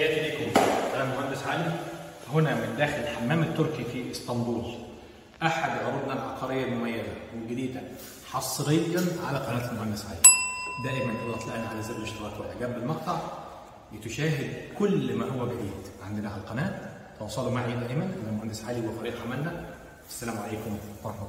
تحياتي ليكم. أنا المهندس علي هنا من داخل الحمام التركي في إسطنبول. أحد عروضنا العقارية المميزة والجديده حصريا على قناة المهندس علي. دائما تضغط لنا على زر الاشتراك والاعجاب بالمقطع لتشاهد كل ما هو جديد عندنا على القناة تواصلوا معي دائما. أنا المهندس علي وفريق عملنا. السلام عليكم ورحمة الله.